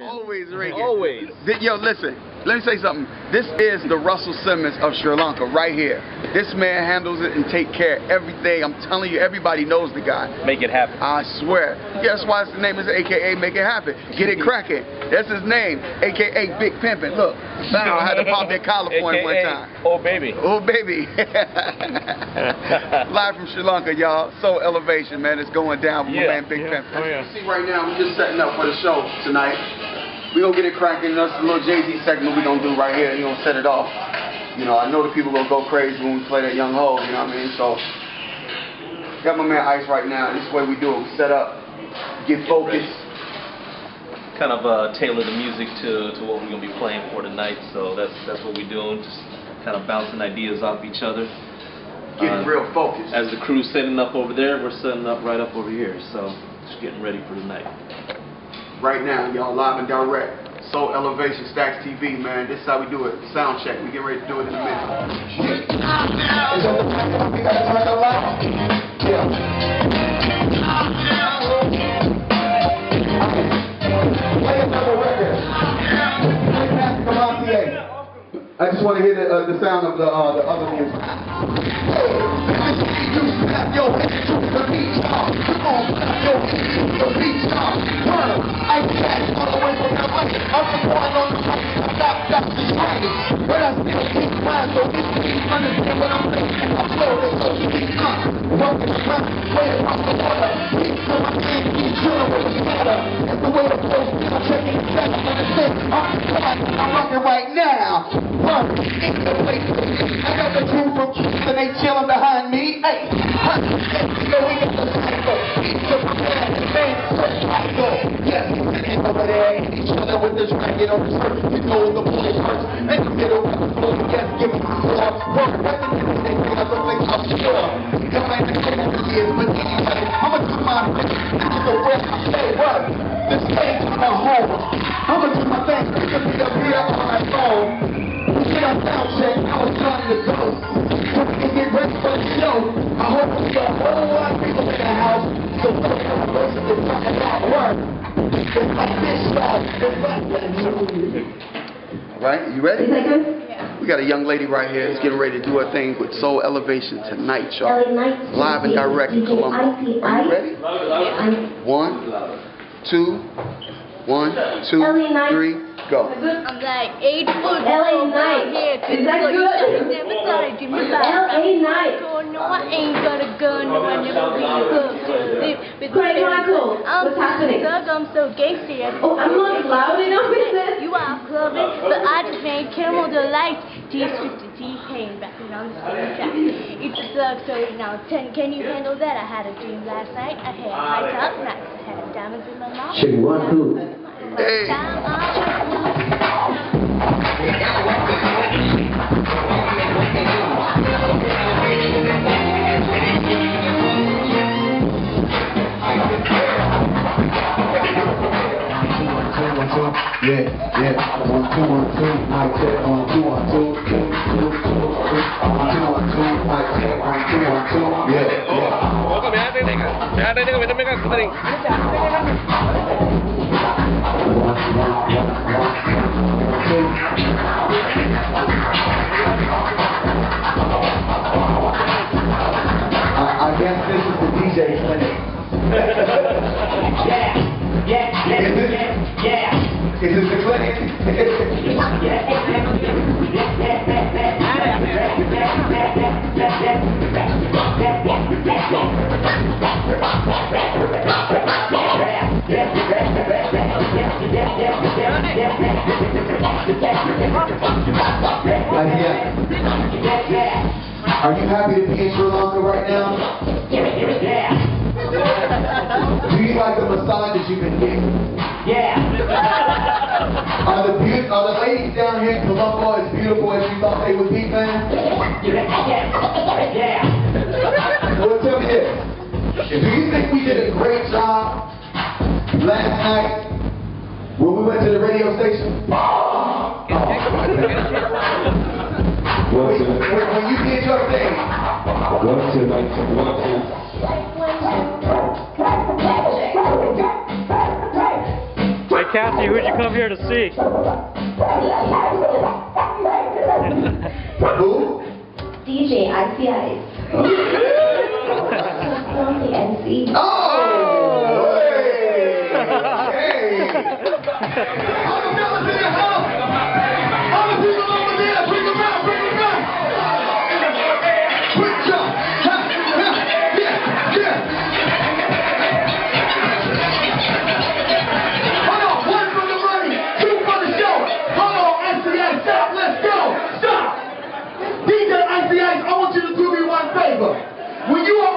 Always Reagan. Always. Yo, listen. Let me say something. This is the Russell Simmons of Sri Lanka right here. This man handles it and take care of everything. I'm telling you, everybody knows the guy. Make it happen. I swear. Yeah, that's why his name is AKA Make It Happen. Get it cracking. That's his name. AKA Big Pimpin'. Look, now I had to pop that collar for him one time. Oh baby. Oh baby. Live from Sri Lanka, y'all. Soul Elevation, man. It's going down with Yeah, my man Big yeah. Pimpin'. Oh, yeah. See right now, we're just setting up for the show tonight. We gonna get it cracking. That's a little Jay-Z segment we gonna do right here. You gonna set it off. You know, I know the people gonna go crazy when we play that Young Ho. You know what I mean? So, got my man Ice right now. This is the way we do it. We set up, get focused. Kind of uh, tailor the music to, to what we're gonna be playing for tonight. So that's that's what we're doing. Just kind of bouncing ideas off each other. Getting Uh, real focused. As the crew's setting up over there, we're setting up right up over here. So just getting ready for tonight. right now, y'all live and direct. Soul Elevation Stacks TV, man. This is how we do it. Sound check. We get ready to do it in a minute. I just want to hear the, uh, the sound of the, uh, the other music. Right now. Huh. I got the crew from Houston, they chilling behind me. Hey, huh. You we got the cycle. It's. Yes, over there, each other with this racket on the surface. You know the boy hurts. In the middle of the floor, yes, give me the floor. Work, weapon, everything, we got something up sure. Come on, the couple years, but anyway, I'ma come out and this is the rest. Say what? This stage is my home. I'ma do my thing. It's gonna be up here on my phone. We get our sound check. I was trying to go. So we can get ready for the show. I hope we got a whole lot of people in the house. So don't have a person to talk about work. It's like this stuff. It's like All right, you ready? Is that good? We got a young lady right here that's getting ready to do her thing with Soul Elevation tonight, y'all. Live and direct in DJ Colombo. IP Are you ready? I'm One, two, one, two, LA three, go. I'm like eight foot LA tall Knight. here to Is that the good? Never thought I'd do my LA Knight. No, I ain't got a gun. No, I never really hooked to live with Craig the Michael, I'm what's happening? I'm so gangster. Oh, I'm not loud enough with this. You are clubbing, but I just made Camel Delight. T-Swift T-Pain rapping on the same track. It's a slug, so now 10. Can you handle that? I had a dream last night. I had high top nights. I had diamonds in my mouth. Shake one, two. Hey. Yeah, yeah. One, two, one, two. Mic check. One, two, one, two. Two, two, two. One, two, one, two. Mic check. One, two, one, two. Yeah, yeah. I, I guess this is the DJ clinic. Are you happy to be in Sri Lanka right now? Do you like the massage that you've been getting? Are the are the ladies down here in Colombo as beautiful as you thought they would be, man? Yeah. Yeah. Well, tell me this. Do you think we did a great job last night when we went to the radio station? Hey, Cassie, who'd you come here to see? Who? DJ Icy NC. oh! Hey! hey. When you